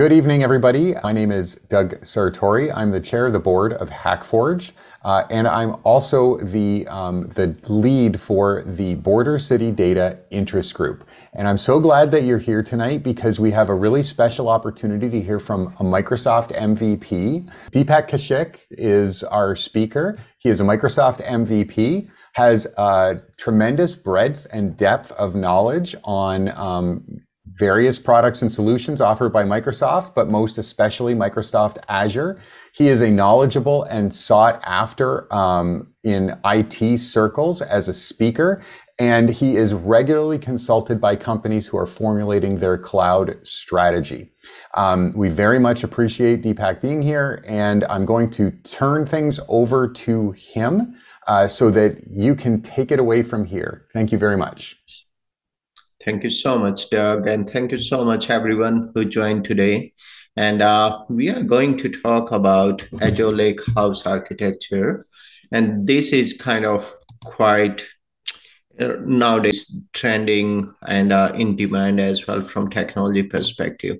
Good evening, everybody. My name is Doug Sartori. I'm the chair of the board of Hackforge, uh, and I'm also the, um, the lead for the Border City Data Interest Group. And I'm so glad that you're here tonight because we have a really special opportunity to hear from a Microsoft MVP. Deepak Kaushik is our speaker. He is a Microsoft MVP, has a tremendous breadth and depth of knowledge on um, various products and solutions offered by Microsoft, but most especially Microsoft Azure. He is a knowledgeable and sought after um, in IT circles as a speaker, and he is regularly consulted by companies who are formulating their cloud strategy. Um, we very much appreciate Deepak being here, and I'm going to turn things over to him uh, so that you can take it away from here. Thank you very much. Thank you so much, Doug, and thank you so much, everyone who joined today. And uh, we are going to talk about Azure Lake House architecture. And this is kind of quite nowadays trending and uh, in demand as well from technology perspective.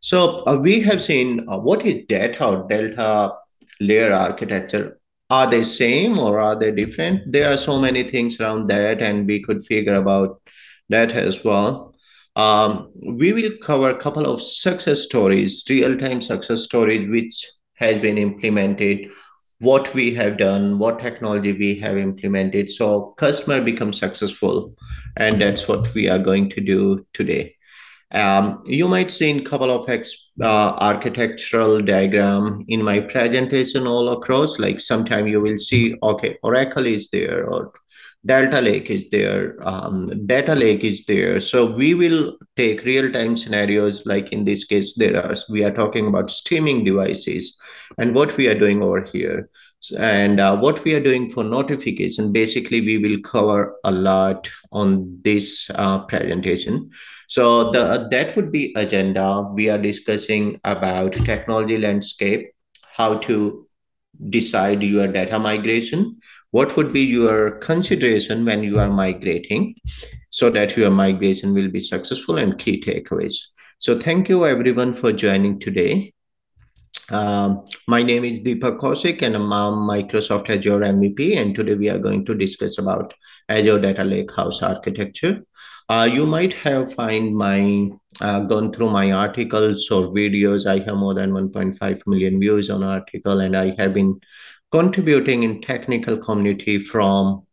So uh, we have seen uh, what is data or delta layer architecture. Are they same or are they different? There are so many things around that, and we could figure about that as well. Um, we will cover a couple of success stories, real-time success stories, which has been implemented what we have done, what technology we have implemented. So customer becomes successful. And that's what we are going to do today. Um, you might see a couple of uh, architectural diagram in my presentation all across. Like sometime you will see, okay, Oracle is there or Delta Lake is there, um, Data Lake is there. So we will take real-time scenarios. Like in this case, there are we are talking about streaming devices, and what we are doing over here, and uh, what we are doing for notification. Basically, we will cover a lot on this uh, presentation. So the that would be agenda. We are discussing about technology landscape, how to decide your data migration what would be your consideration when you are migrating so that your migration will be successful and key takeaways. So thank you everyone for joining today. Um, my name is Deepak Kaushik and I'm a Microsoft Azure MVP and today we are going to discuss about Azure Data Lakehouse architecture. Uh, you might have find my uh, gone through my articles or videos. I have more than 1.5 million views on article and I have been contributing in technical community from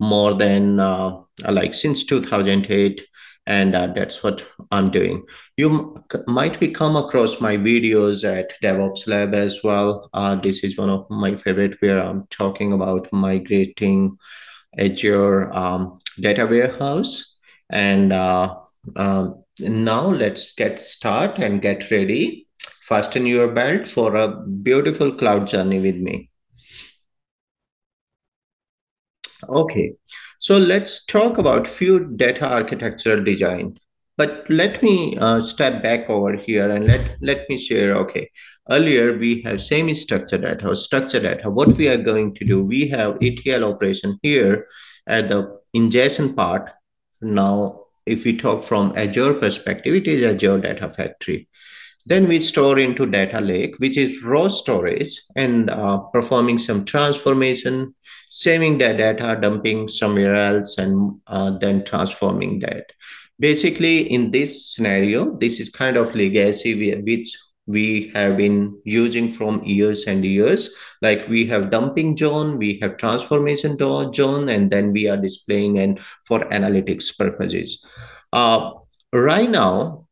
more than uh, like since 2008 and uh, that's what i'm doing. You might be come across my videos at devops lab as well. Uh, this is one of my favorite where i'm talking about migrating azure um, data warehouse. And uh, um, now let's get start and get ready. Fasten your belt for a beautiful cloud journey with me Okay, so let's talk about few data architectural design. But let me uh, step back over here and let, let me share, okay, earlier we have semi-structured data or structured data. What we are going to do, we have ETL operation here at the ingestion part. Now, if we talk from Azure perspective, it is Azure Data Factory. Then we store into data lake, which is raw storage and uh, performing some transformation, saving the data, dumping somewhere else, and uh, then transforming that. Basically, in this scenario, this is kind of legacy which we have been using from years and years. Like we have dumping zone, we have transformation zone, and then we are displaying and for analytics purposes. Uh, right now,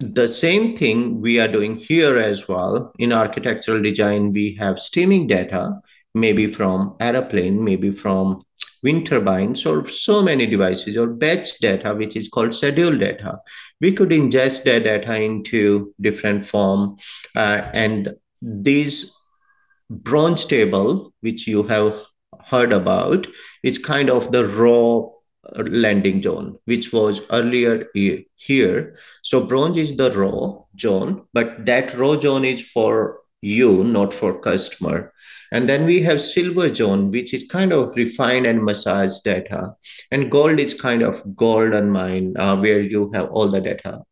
the same thing we are doing here as well. In architectural design, we have streaming data, maybe from aeroplane, maybe from wind turbines, or so many devices, or batch data, which is called schedule data. We could ingest that data into different form, uh, and these bronze table, which you have heard about, is kind of the raw landing zone, which was earlier here. So bronze is the raw zone, but that raw zone is for you, not for customer. And then we have silver zone, which is kind of refined and massaged data. And gold is kind of golden mine, uh, where you have all the data.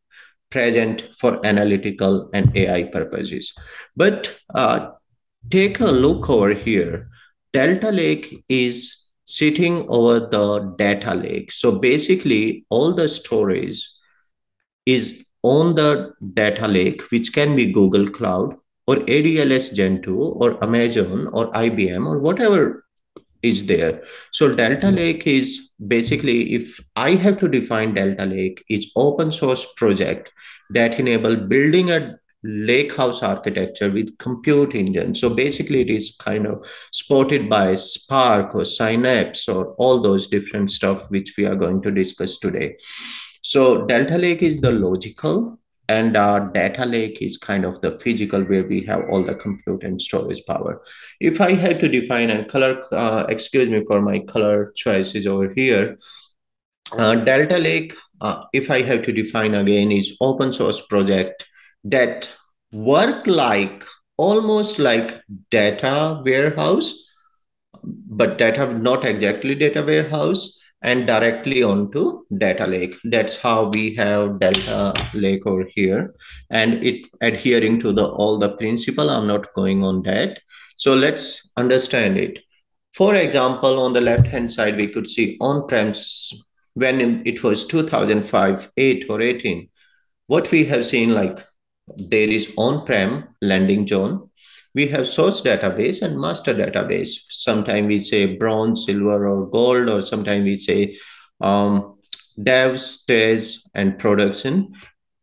present for analytical and AI purposes. But uh, take a look over here. Delta Lake is sitting over the data lake. So basically, all the storage is on the data lake, which can be Google Cloud or ADLS Gen 2 or Amazon or IBM or whatever is there. So Delta hmm. Lake is basically, if I have to define Delta Lake, is open source project that enable building a lake house architecture with compute engine. So basically it is kind of supported by Spark or Synapse or all those different stuff which we are going to discuss today. So Delta Lake is the logical and our data lake is kind of the physical where we have all the compute and storage power if i had to define a color uh, excuse me for my color choices over here uh, delta lake uh, if i have to define again is open source project that work like almost like data warehouse but data not exactly data warehouse and directly onto data lake. That's how we have delta lake over here. And it adhering to the all the principle i'm not going on that. So let's understand it. For example on the left hand side we could see on-premise when it was 2005 8 or 18 what we have seen like there is on-prem landing zone we have source database and master database. Sometimes we say bronze, silver, or gold, or sometimes we say um, dev, stage, and production.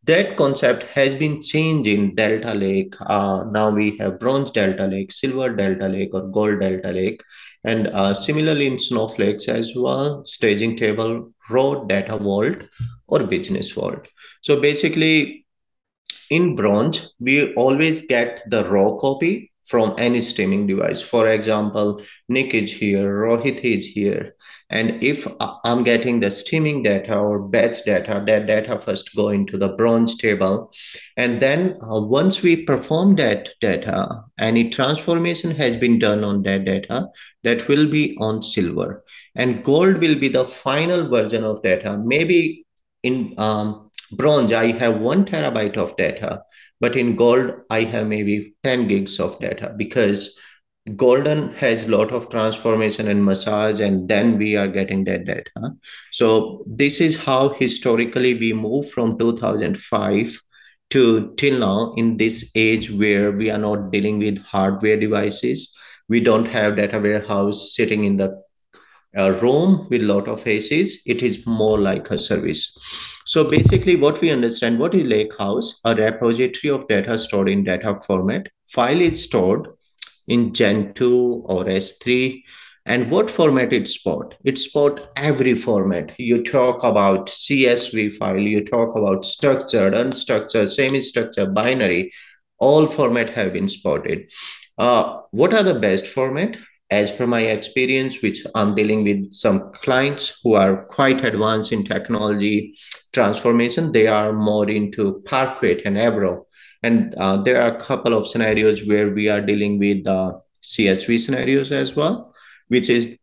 That concept has been changed in Delta Lake. Uh, now we have bronze Delta Lake, silver Delta Lake, or gold Delta Lake. And uh, similarly in Snowflakes as well, staging table, raw data vault, or business vault. So basically, in bronze, we always get the raw copy from any streaming device. For example, Nick is here, Rohit is here. And if I'm getting the streaming data or batch data, that data first go into the bronze table. And then uh, once we perform that data, any transformation has been done on that data, that will be on silver. And gold will be the final version of data. Maybe in um, bronze, I have one terabyte of data, but in gold, I have maybe 10 gigs of data because golden has a lot of transformation and massage, and then we are getting that data. So this is how historically we move from 2005 to till now in this age where we are not dealing with hardware devices. We don't have data warehouse sitting in the uh, room with a lot of ACs, it is more like a service. So basically what we understand, what is Lakehouse? A repository of data stored in data format. File is stored in Gen 2 or S3. And what format it support? It support every format. You talk about CSV file, you talk about structured, unstructured, semi-structured, binary, all format have been supported. Uh, what are the best format? As per my experience, which I'm dealing with some clients who are quite advanced in technology transformation, they are more into Parquet and Avro. And uh, there are a couple of scenarios where we are dealing with uh, CSV scenarios as well, which is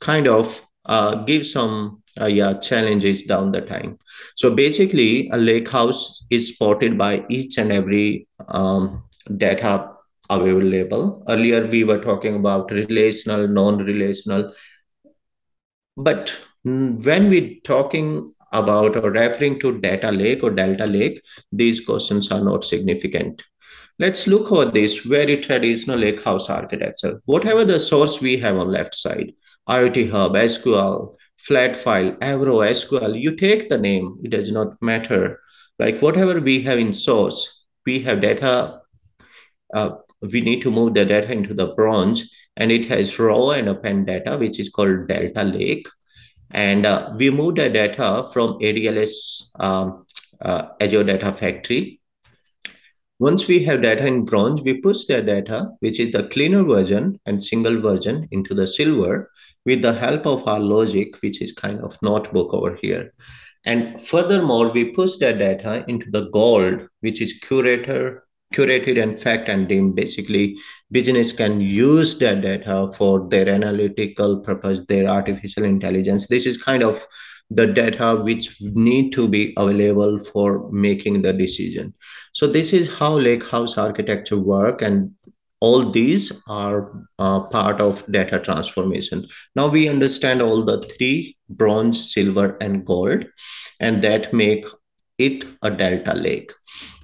kind of uh, give some uh, yeah challenges down the time. So basically, a lake house is supported by each and every um, data available. Earlier, we were talking about relational, non-relational. But when we're talking about or referring to data lake or delta lake, these questions are not significant. Let's look at this very traditional lake house architecture. Whatever the source we have on left side, IoT Hub, SQL, flat file, Avro, SQL, you take the name, it does not matter. Like whatever we have in source, we have data uh, we need to move the data into the bronze and it has raw and append data, which is called Delta Lake. And uh, we move the data from ADLS um, uh, Azure Data Factory. Once we have data in bronze, we push the data, which is the cleaner version and single version into the silver with the help of our logic, which is kind of notebook over here. And furthermore, we push the data into the gold, which is curator curated and fact and deemed basically business can use that data for their analytical purpose their artificial intelligence this is kind of the data which need to be available for making the decision. So this is how Lakehouse architecture work and all these are uh, part of data transformation. Now we understand all the three, bronze, silver, and gold, and that make it a delta lake.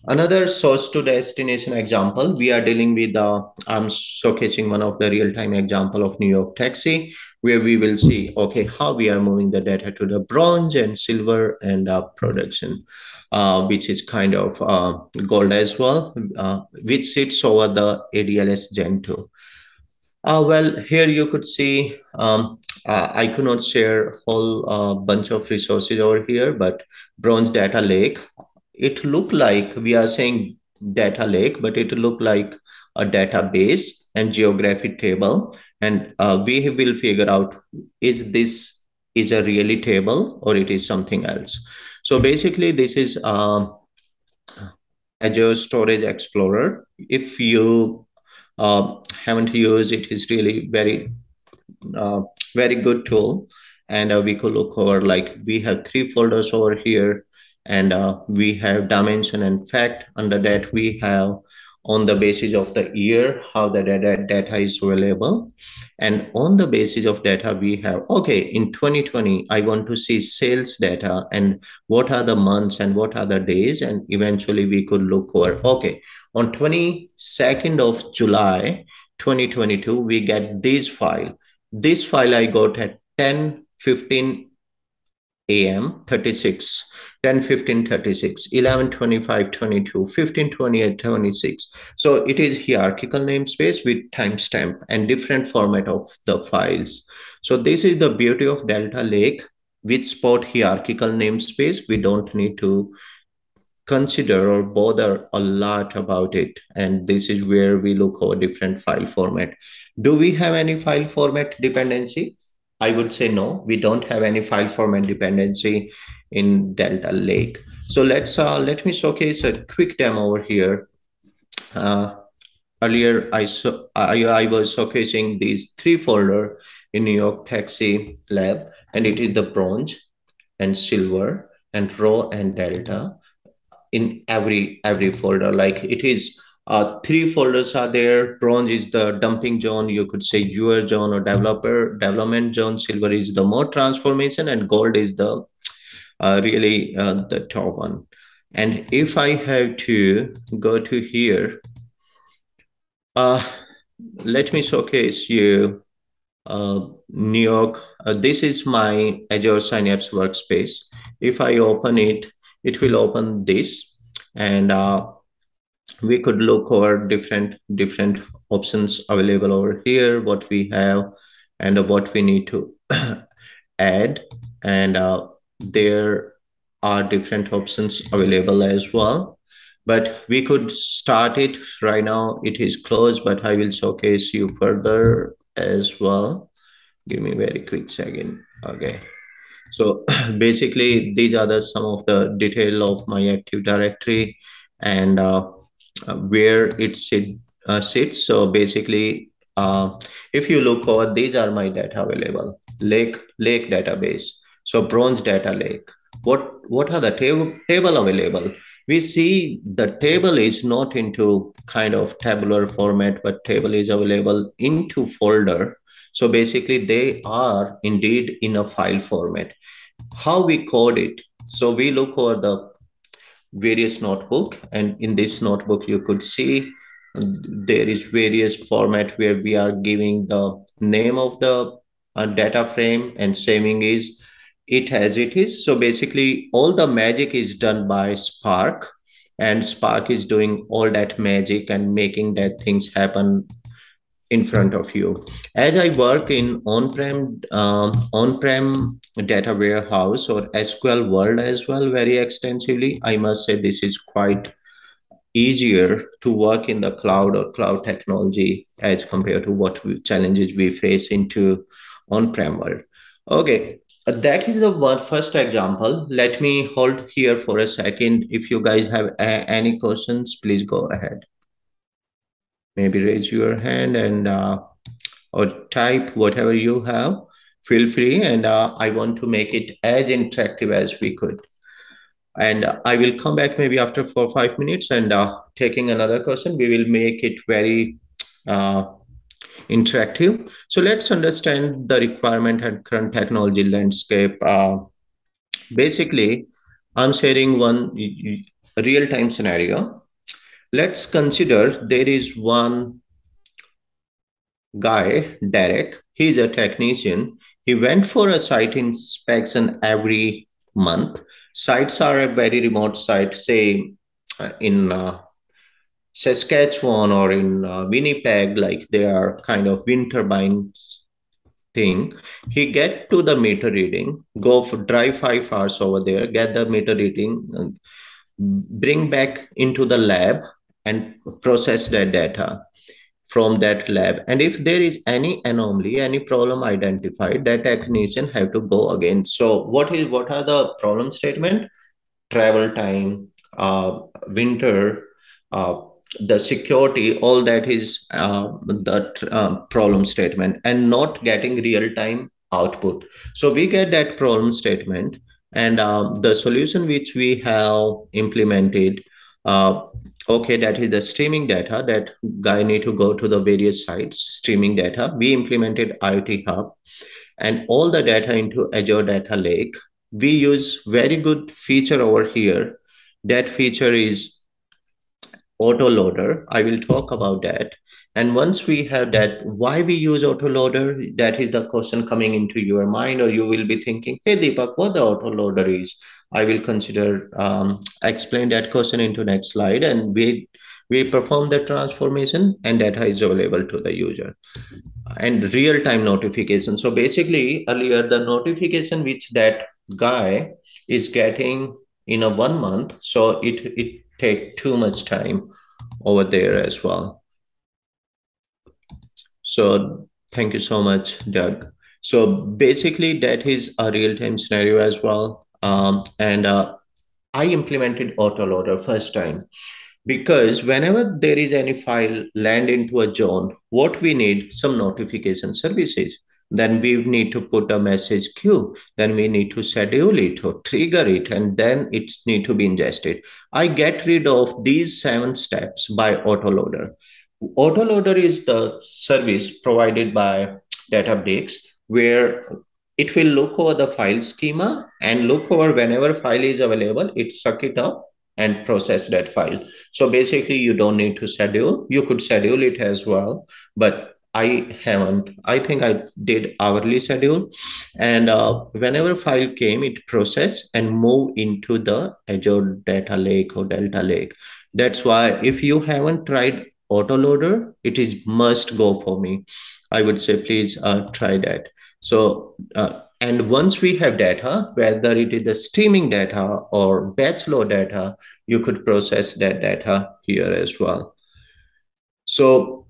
Another source to destination example, we are dealing with, uh, I'm showcasing one of the real-time example of New York Taxi, where we will see, okay, how we are moving the data to the bronze and silver and uh, production, uh, which is kind of uh, gold as well, uh, which sits over the ADLS Gen 2. Uh, well, here you could see, um, I could not share a whole bunch of resources over here, but Bronze Data Lake, it looked like we are saying data lake, but it looked like a database and geography table. And uh, we will figure out, is this is a really table or it is something else. So basically this is uh, Azure Storage Explorer. If you uh, haven't used it's really very, uh, very good tool. And uh, we could look over like we have three folders over here and uh, we have dimension and fact under that we have on the basis of the year how the data, data is available. And on the basis of data we have okay in 2020 i want to see sales data and what are the months and what are the days. And eventually we could look over okay on 22nd of july 2022 we get this file. This file i got at 10 15 am 36 10 15 36 11 25 22 15 28 26 so it is hierarchical namespace with timestamp and different format of the files. So this is the beauty of delta lake. With spot hierarchical namespace we don't need to consider or bother a lot about it. And this is where we look over different file format. Do we have any file format dependency I would say no, we don't have any file format dependency in Delta Lake. So let's uh, let me showcase a quick demo over here. Uh, earlier, I, so, I, I was showcasing these three folder in New York Taxi Lab, and it is the bronze and silver and raw and delta in every every folder. Like it is uh, three folders are there. Bronze is the dumping zone. You could say your zone or developer development zone. Silver is the mode transformation, and gold is the uh, really uh, the top one. And if I have to go to here, uh, let me showcase you uh, New York. Uh, this is my Azure Synapse workspace. If I open it, it will open this. And uh, we could look over different different options available over here what we have and what we need to add. And uh, there are different options available as well. But we could start it. Right now it is closed but i will showcase you further as well. Give me very quick second. Okay. So basically these are the some of the detail of my active directory. And uh, uh, where it sit, uh, sits. So basically, uh, if you look over, these are my data available. Lake Lake database. So bronze data lake. What what are the table table available? We see the table is not into kind of tabular format, but table is available into folder. So basically, they are indeed in a file format. How we code it? So we look over the various notebook and in this notebook you could see there is various format where we are giving the name of the uh, data frame and saving is it as it is. So basically all the magic is done by spark and spark is doing all that magic and making that things happen in front of you. As I work in on-prem um, on-prem data warehouse or SQL world as well very extensively, I must say this is quite easier to work in the cloud or cloud technology as compared to what we, challenges we face into on-prem world. Okay, that is the one first example. Let me hold here for a second. If you guys have any questions, please go ahead maybe raise your hand and uh, or type whatever you have feel free. And uh, I want to make it as interactive as we could. And I will come back maybe after four or five minutes and uh, taking another question, we will make it very uh, interactive. So let's understand the requirement and current technology landscape. Uh, basically, I'm sharing one real-time scenario. Let's consider there is one guy, Derek. He's a technician. He went for a site inspection every month. Sites are a very remote site, say uh, in uh, Saskatchewan or in uh, Winnipeg, like they are kind of wind turbines thing. He get to the meter reading, go for drive five hours over there, get the meter reading, bring back into the lab and process that data from that lab. And if there is any anomaly, any problem identified, that technician have to go again. So what is what are the problem statement? Travel time, uh, winter, uh, the security, all that is uh, uh, problem statement and not getting real time output. So we get that problem statement and uh, the solution which we have implemented, uh, okay, that is the streaming data that guy need to go to the various sites, streaming data. We implemented IoT Hub and all the data into Azure Data Lake. We use very good feature over here. That feature is autoloader. I will talk about that. And once we have that, why we use autoloader, that is the question coming into your mind, or you will be thinking, hey, Deepak, what the autoloader is? I will consider um, explain that question into next slide, and we we perform the transformation, and data is available to the user. And real-time notification. So basically, earlier the notification which that guy is getting in a one month, so it it take too much time over there as well. So thank you so much, Doug. So basically that is a real-time scenario as well. Um, and uh, I implemented autoloader first time because whenever there is any file land into a zone, what we need some notification services. Then we need to put a message queue. Then we need to schedule it or trigger it and then it need to be ingested. I get rid of these seven steps by autoloader autoloader is the service provided by databricks where it will look over the file schema and look over whenever file is available it suck it up and process that file so basically you don't need to schedule you could schedule it as well but I haven't. I think I did hourly schedule. And uh, whenever file came, it processed and move into the Azure Data Lake or Delta Lake. That's why if you haven't tried autoloader, it is must go for me. I would say please uh, try that. So, uh, and once we have data, whether it is the streaming data or batch load data, you could process that data here as well. So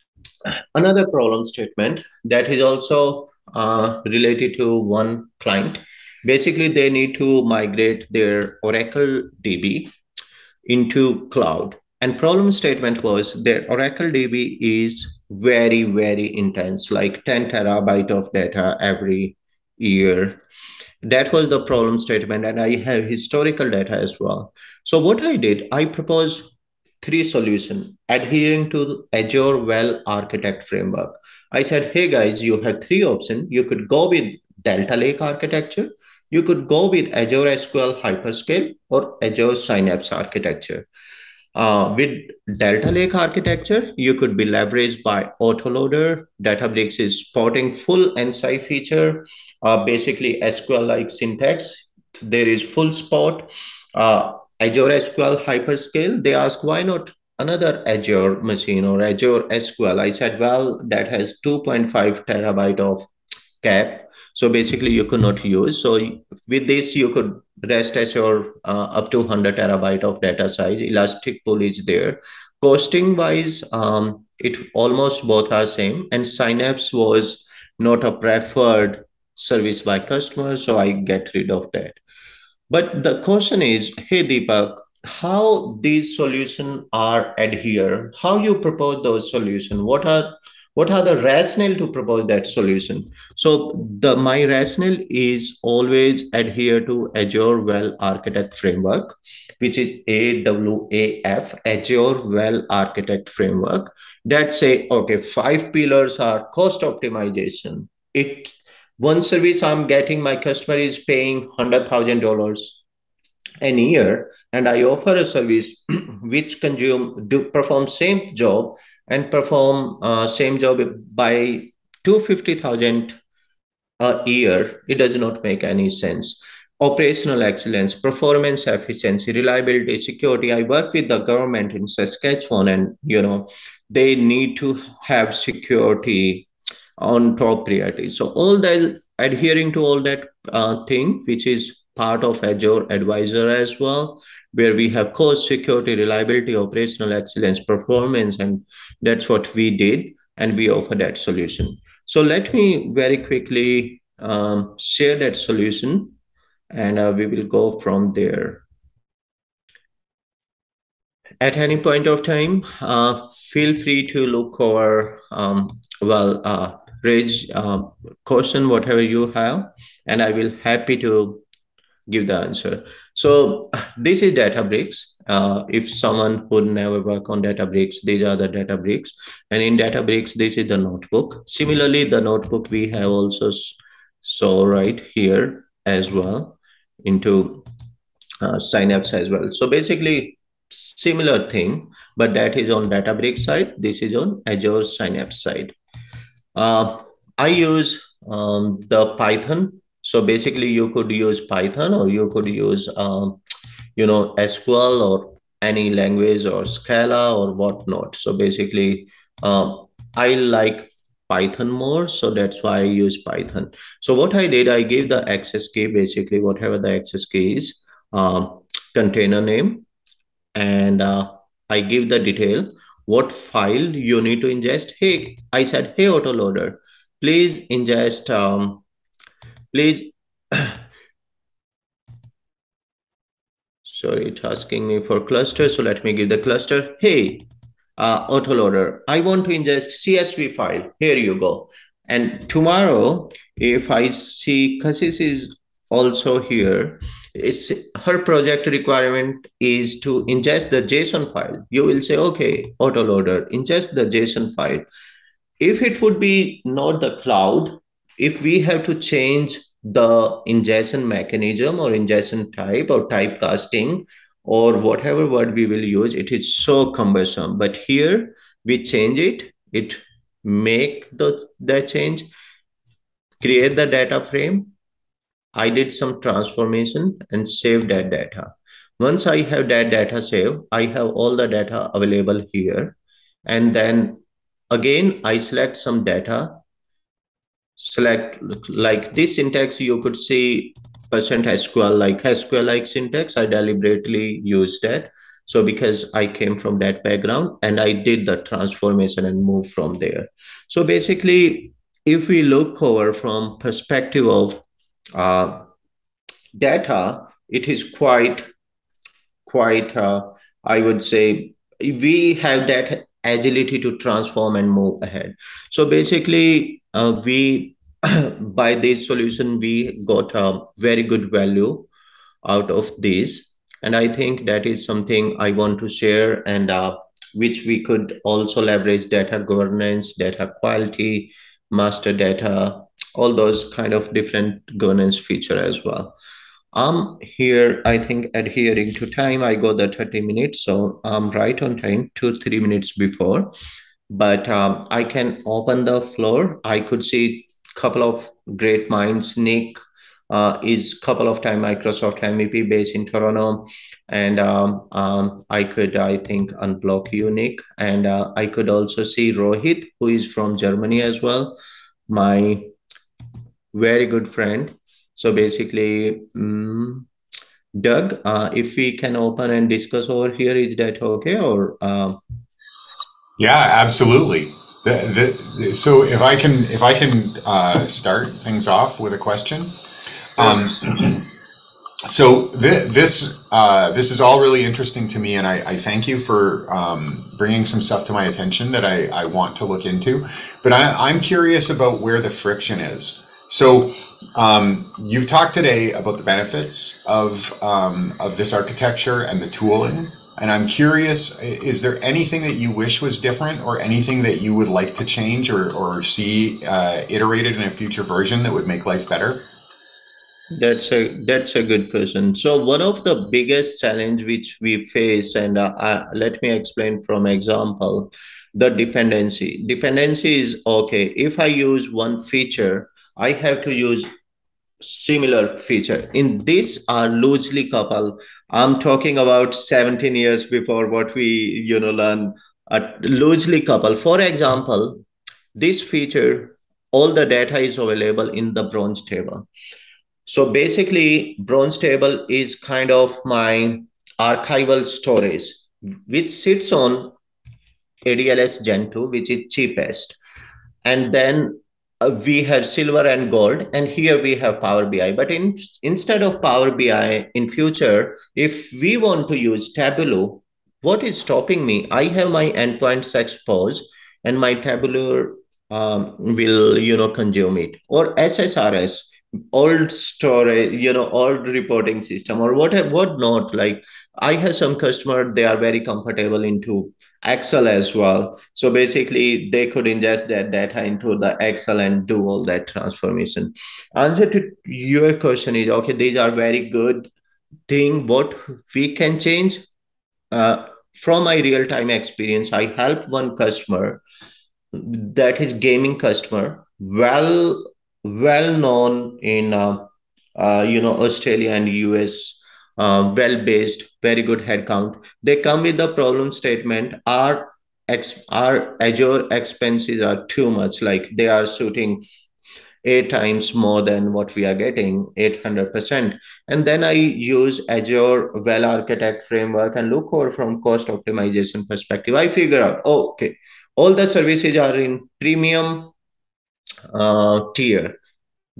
another problem statement that is also uh, related to one client. Basically, they need to migrate their Oracle DB into cloud. And problem statement was their Oracle DB is very, very intense, like 10 terabyte of data every year. That was the problem statement. And I have historical data as well. So what I did, I proposed three solution adhering to Azure Well Architect framework. I said, hey guys, you have three options. You could go with Delta Lake architecture. You could go with Azure SQL Hyperscale or Azure Synapse architecture. Uh, with Delta Lake architecture, you could be leveraged by Autoloader. Databricks is supporting full ANSI feature, uh, basically SQL-like syntax. There is full support. Uh, Azure SQL Hyperscale, they ask why not another Azure machine or Azure SQL? I said, well, that has 2.5 terabyte of cap. So basically you could not use. So with this, you could rest assured uh, up to 100 terabyte of data size. Elastic pool is there. Costing wise, um, it almost both are same. And Synapse was not a preferred service by customers. So I get rid of that. But the question is, hey Deepak, how these solutions are adhere, how you propose those solutions, what are what are the rationale to propose that solution? So the my rationale is always adhere to azure well architect framework which is awaf azure well architect framework that say okay five pillars are cost optimization. It one service i'm getting my customer is paying $100000 an year and i offer a service which consume do perform same job and perform uh, same job by 250,000 a year, it does not make any sense. Operational excellence, performance efficiency, reliability, security. I work with the government in Saskatchewan, and you know they need to have security on top priority. So all that adhering to all that uh, thing, which is part of Azure Advisor as well, where we have cost, security, reliability, operational excellence, performance, and that's what we did, and we offer that solution. So let me very quickly um, share that solution, and uh, we will go from there. At any point of time, uh, feel free to look over, um, well, uh, raise uh, question, whatever you have, and I will happy to give the answer. So this is Databricks. Uh, if someone would never work on Databricks, these are the Databricks. And in Databricks, this is the notebook. Similarly, the notebook we have also so right here as well into uh, Synapse as well. So basically similar thing, but that is on Databricks side. This is on Azure Synapse side. Uh, I use um, the Python so basically, you could use Python or you could use, um, you know, SQL or any language or Scala or whatnot. So basically, um, I like Python more, so that's why I use Python. So what I did, I gave the access key, basically whatever the access key is, um, container name, and uh, I give the detail, what file you need to ingest. Hey, I said, hey, autoloader, please ingest um, please. Sorry it's asking me for cluster so let me give the cluster. Hey uh, autoloader i want to ingest csv file. Here you go. And tomorrow if i see Cassis is also here it's her project requirement is to ingest the json file. You will say okay autoloader ingest the json file. If it would be not the cloud if we have to change the ingestion mechanism or ingestion type or typecasting or whatever word we will use, it is so cumbersome. But here we change it, it make the that change, create the data frame. I did some transformation and save that data. Once I have that data saved, I have all the data available here. And then again, I select some data select like this syntax, you could see percent SQL like SQL like syntax. I deliberately used that. So because I came from that background and I did the transformation and move from there. So basically, if we look over from perspective of uh, data, it is quite, quite, uh, I would say, we have that agility to transform and move ahead. So basically, uh, we by this solution we got a very good value out of this, and I think that is something I want to share and uh, which we could also leverage data governance, data quality, master data, all those kind of different governance feature as well. I'm here, I think, adhering to time. I go the 30 minutes, so I'm right on time, two, three minutes before. But um, I can open the floor. I could see a couple of great minds. Nick uh, is couple of time Microsoft MVP based in Toronto, and um, um, I could I think unblock you, Nick, and uh, I could also see Rohit, who is from Germany as well, my very good friend so basically, um, Doug, uh, if we can open and discuss over here, is that okay? Or uh... yeah, absolutely. The, the, so if I can if I can uh, start things off with a question. Um, so th- this uh, this is all really interesting to me, and I, I thank you for um, bringing some stuff to my attention that I, I want to look into. But I, I'm curious about where the friction is. So um, you've talked today about the benefits of um, of this architecture and the tooling, and I'm curious: is there anything that you wish was different, or anything that you would like to change or or see uh, iterated in a future version that would make life better? That's a that's a good question. So one of the biggest challenge which we face, and uh, uh, let me explain from example, the dependency. Dependency is okay. If I use one feature, I have to use similar feature. In this are loosely coupled. I'm talking about 17 years before what we you know learn. Uh, loosely coupled. For example, this feature, all the data is available in the bronze table so basically, bronze table is kind of my archival storage, which sits on ADLS Gen 2, which is cheapest. And then uh, we have silver and gold, and here we have Power BI. But in, instead of Power BI in future, if we want to use Tableau, what is stopping me? I have my endpoints exposed, and my Tableau um, will you know consume it or SSRS old storage you know old reporting system or what what not like i have some customer they are very comfortable into excel as well. So basically they could ingest that data into the excel and do all that transformation. Answer to your question is okay these are very good thing what we can change. Uh, from my real time experience i help one customer that is gaming customer well well known in uh, uh, you know Australia and US, uh, well based, very good headcount. They come with the problem statement: our ex- our Azure expenses are too much. Like they are shooting eight times more than what we are getting, 800%. And then I use Azure Well Architect framework and look over from cost optimization perspective. I figure out, oh, okay, all the services are in premium uh, tier.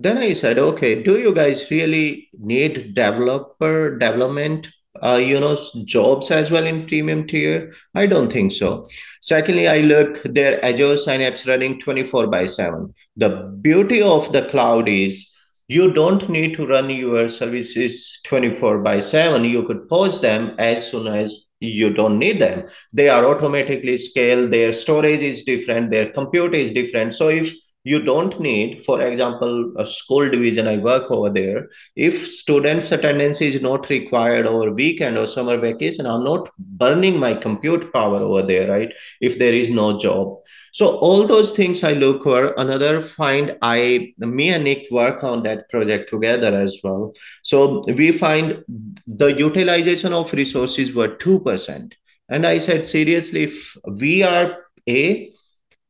Then I said, okay, do you guys really need developer development, uh, you know, jobs as well in premium tier? I don't think so. Secondly, I look their Azure Synapse running 24 by 7. The beauty of the cloud is you don't need to run your services 24 by 7. You could pause them as soon as you don't need them. They are automatically scaled. Their storage is different. Their compute is different. So if you don't need for example a school division i work over there. If students attendance is not required over weekend or summer vacation i'm not burning my compute power over there right? If there is no job. So all those things i look for. Another find i me and nick work on that project together as well. So we find the utilization of resources were 2% and i said seriously if we are a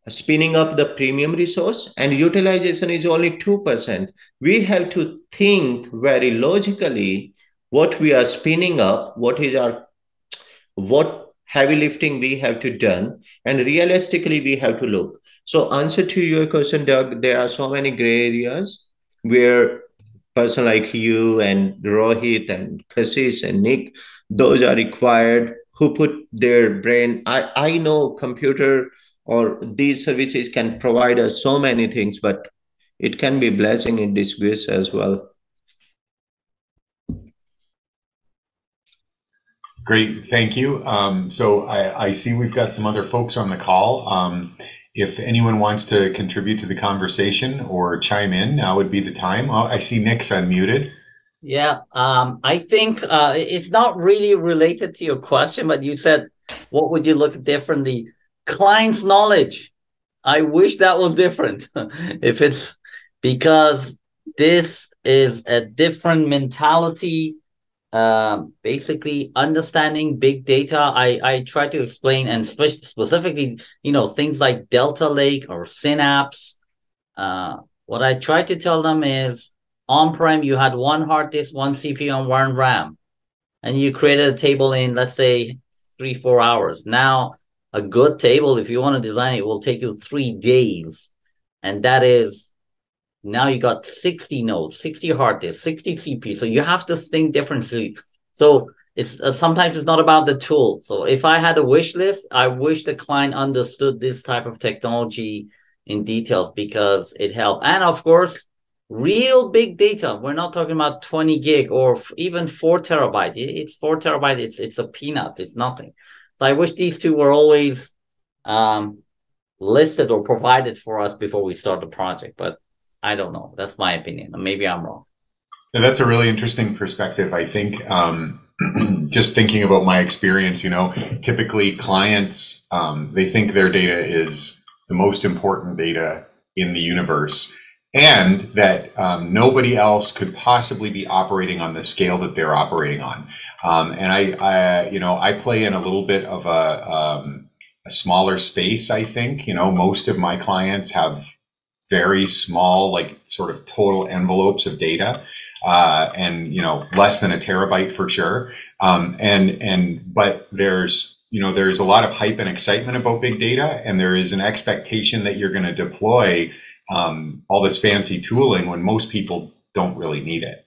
spinning up the premium resource and utilization is only 2%. We have to think very logically what we are spinning up, what is our, what heavy lifting we have to done, and realistically we have to look. So answer to your question, Doug, there are so many gray areas where person like you and Rohit and Kassis and Nick, those are required who put their brain. I, I know computer or these services can provide us so many things, but it can be blessing in disguise as well. Great, thank you. Um, so I, I, see we've got some other folks on the call. Um, if anyone wants to contribute to the conversation or chime in, now would be the time. Oh, I see Nick's unmuted. Yeah, um, I think uh, it's not really related to your question, but you said, what would you look differently? Client's knowledge. I wish that was different. if it's because this is a different mentality, um, basically understanding big data. I I try to explain and spe- specifically, you know, things like Delta Lake or Synapse. Uh, what I try to tell them is on-prem, you had one hard disk, one CPU, and one RAM, and you created a table in, let's say, three four hours. Now a good table, if you want to design it, will take you three days. And that is Now you got 60 nodes, 60 hard disks, 60 CPU. So you have to think differently. So it's uh, sometimes it's not about the tool. So if I had a wish list, I wish the client understood this type of technology in details because it helped. And of course, real big data. We're not talking about 20 gig or even four terabyte. It's four terabyte. It's it's a peanut. It's nothing. So I wish these two were always um, listed or provided for us before we start the project. But I don't know. That's my opinion. Maybe I'm wrong. That's a really interesting perspective. I think um, just thinking about my experience, you know, typically clients, um, they think their data is the most important data in the universe and that um, nobody else could possibly be operating on the scale that they're operating on. Um, and I, I, you know, I play in a little bit of a, um, a smaller space. I think, you know, most of my clients have very small, like sort of total envelopes of data uh, and you know less than a terabyte for sure. Um, and and but there's you know there's a lot of hype and excitement about big data, and there is an expectation that you're going to deploy um, all this fancy tooling when most people don't really need it.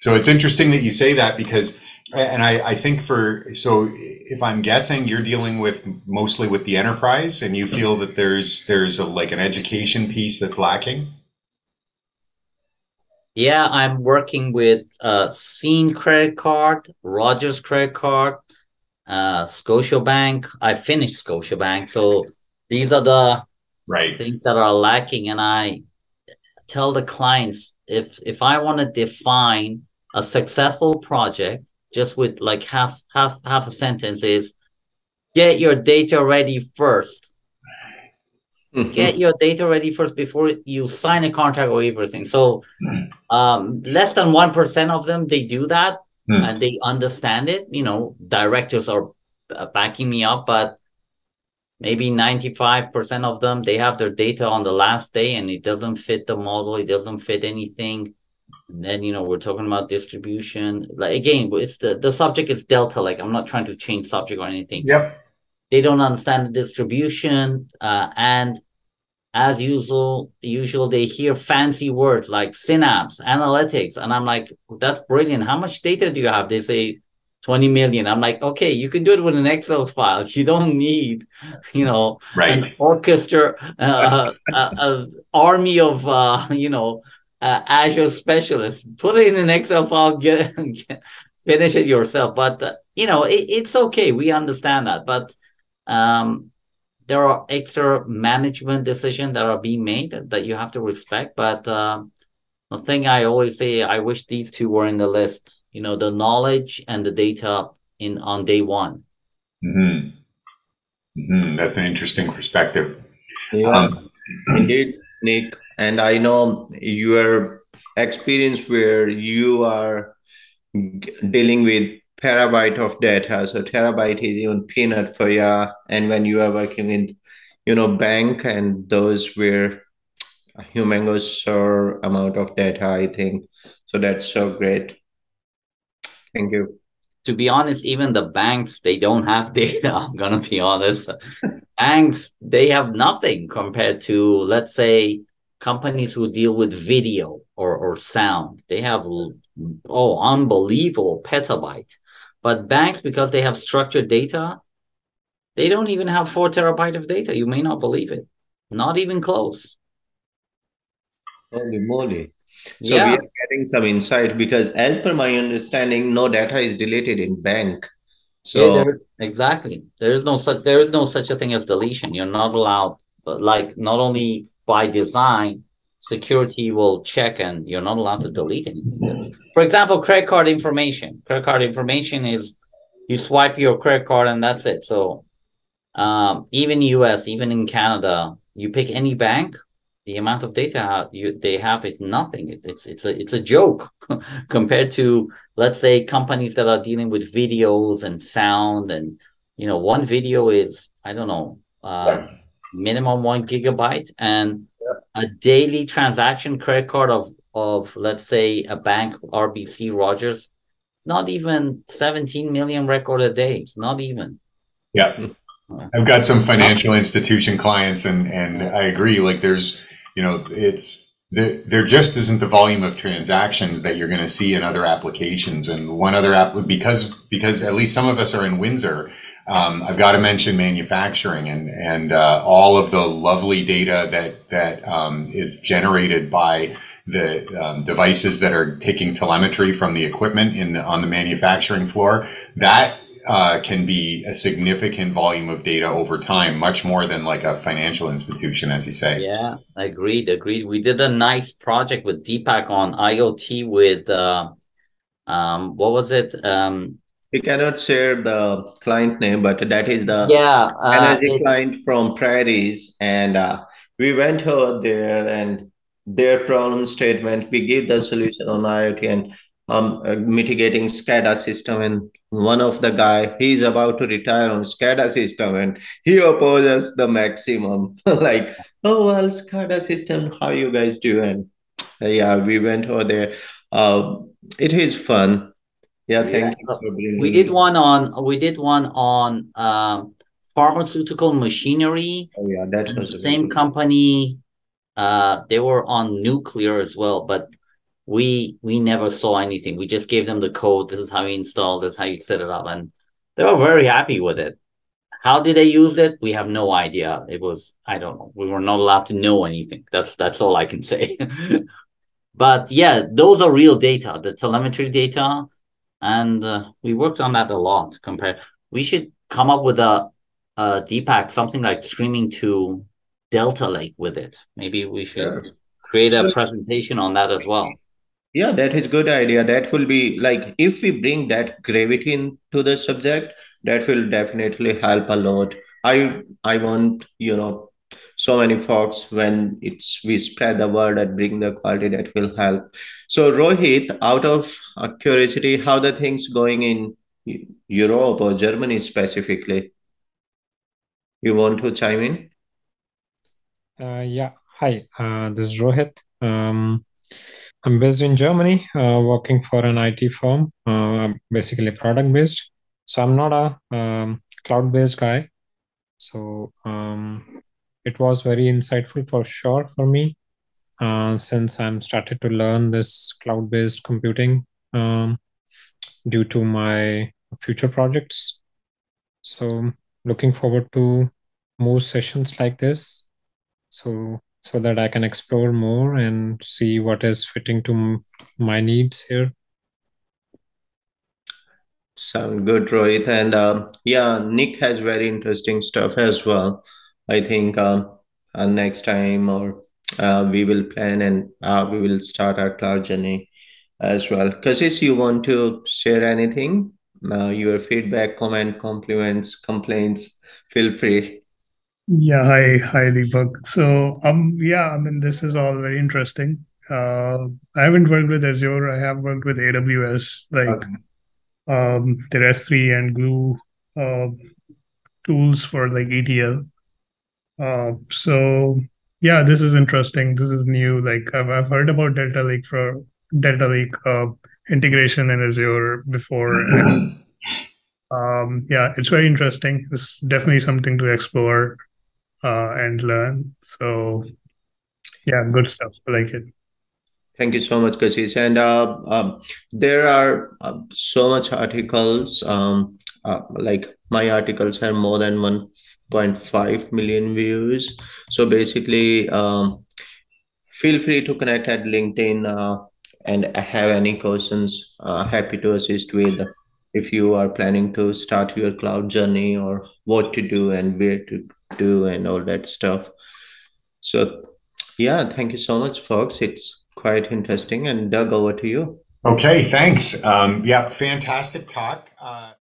So it's interesting that you say that because, and I, I think for so if I'm guessing you're dealing with mostly with the enterprise, and you feel that there's there's a, like an education piece that's lacking. Yeah, I'm working with uh, Scene credit card, Rogers credit card, uh, Scotiabank. I finished Scotiabank, so these are the right things that are lacking. And I tell the clients if if I want to define a successful project, just with like half half half a sentence is get your data ready first Mm-hmm. Get your data ready first before you sign a contract or everything. So, um, less than one percent of them they do that mm. and they understand it. You know, directors are backing me up, but maybe 95% of them they have their data on the last day and it doesn't fit the model it doesn't fit anything and then you know we're talking about distribution. Like again it's the the subject is delta. Like i'm not trying to change subject or anything. Yep. They don't understand the distribution uh, and as usual usual they hear fancy words like synapse analytics and i'm like that's brilliant. How much data do you have? They say 20 million. I'm like okay you can do it with an excel file. You don't need you know right. an orchestra uh, uh, uh, army of uh, you know uh, azure specialist. put it in an excel file get, get finish it yourself but uh, you know it, it's okay we understand that but um, there are extra management decisions that are being made that you have to respect. But uh, the thing I always say, I wish these two were in the list. You know, the knowledge and the data in on day one. Mm-hmm. Mm-hmm. That's an interesting perspective. Yeah, um, indeed, Nick. And I know your experience where you are dealing with terabyte of data. So terabyte is even peanut for you. And when you are working in, you know, bank and those were humongous amount of data, I think. So that's so great. Thank you. To be honest, even the banks, they don't have data. I'm gonna be honest. banks, they have nothing compared to, let's say, companies who deal with video or, or sound. They have oh unbelievable petabyte but banks, because they have structured data, they don't even have four terabyte of data. You may not believe it. Not even close. Holy moly. So yeah. we are getting some insight because as per my understanding, no data is deleted in bank. So yeah, there, exactly. There is no such there is no such a thing as deletion. You're not allowed but like not only by design, security will check and you're not allowed to delete anything. for example, credit card information. Credit card information is you swipe your credit card and that's it. So um, even US, even in Canada, you pick any bank, the amount of data you, they have is nothing. It's it's it's a it's a joke compared to let's say companies that are dealing with videos and sound and you know one video is I don't know uh, minimum one gigabyte and a daily transaction credit card of of let's say a bank RBC Rogers, it's not even 17 million record a day. It's not even. Yeah. Uh, I've got some financial institution clients and and I agree like there's you know, it's there just isn't the volume of transactions that you're going to see in other applications. And one other app, because because at least some of us are in Windsor, um, I've got to mention manufacturing and and uh, all of the lovely data that that um, is generated by the um, devices that are taking telemetry from the equipment in the, on the manufacturing floor. That uh, can be a significant volume of data over time, much more than like a financial institution, as you say. Yeah, agreed, agreed. We did a nice project with Deepak on IoT with, uh, um, what was it? Um, we cannot share the client name, but that is the yeah uh, energy client from Prairies, and uh, we went over there and their problem statement. We gave the solution on IoT and um, mitigating SCADA system, and one of the guy he's about to retire on SCADA system, and he opposes the maximum. like, oh well, SCADA system, how you guys do? And uh, yeah, we went over there. Uh, it is fun. Yeah, thank yeah. you. we did one on we did one on um, pharmaceutical machinery. Oh yeah, that was the same company. Uh, they were on nuclear as well, but we we never saw anything. We just gave them the code. This is how you install. This is how you set it up, and they were very happy with it. How did they use it? We have no idea. It was I don't know. We were not allowed to know anything. That's that's all I can say. but yeah, those are real data, the telemetry data, and uh, we worked on that a lot. Compared, we should come up with a, a Deepak something like streaming to Delta Lake with it. Maybe we should create a presentation on that as well. Yeah, that is good idea. That will be like if we bring that gravity into the subject, that will definitely help a lot. I I want you know so many folks when it's we spread the word and bring the quality that will help. So Rohit, out of curiosity, how the things going in Europe or Germany specifically? You want to chime in? Uh, yeah. Hi, uh, this is Rohit. Um, I'm based in Germany, uh, working for an IT firm, uh, basically product based. So I'm not a um, cloud based guy. So um, it was very insightful for sure for me uh, since I'm started to learn this cloud based computing um, due to my future projects. So looking forward to more sessions like this. So so that I can explore more and see what is fitting to my needs here. Sound good, Rohit. And uh, yeah, Nick has very interesting stuff as well. I think uh, uh, next time or uh, we will plan and uh, we will start our cloud journey as well. Kashish, you want to share anything? Uh, your feedback, comment, compliments, complaints, feel free. Yeah, hi, hi, Deepak. So, um, yeah, I mean, this is all very interesting. Uh, I haven't worked with Azure. I have worked with AWS, like okay. um, their S3 and Glue uh, tools for like ETL. Uh, so, yeah, this is interesting. This is new. Like I've, I've heard about Delta Lake for Delta Lake uh, integration in Azure before. And, um, yeah, it's very interesting. It's definitely something to explore uh, and learn. So yeah, good stuff. I like it. Thank you so much, Kashish. And uh, uh, there are uh, so much articles. Um, uh, like my articles have more than 1.5 million views. So basically, um, feel free to connect at LinkedIn uh, and have any questions. Uh, happy to assist with if you are planning to start your cloud journey or what to do and where to do and all that stuff. So, yeah, thank you so much, folks. It's quite interesting. And Doug, over to you. Okay, thanks. Um, yeah, fantastic talk. Uh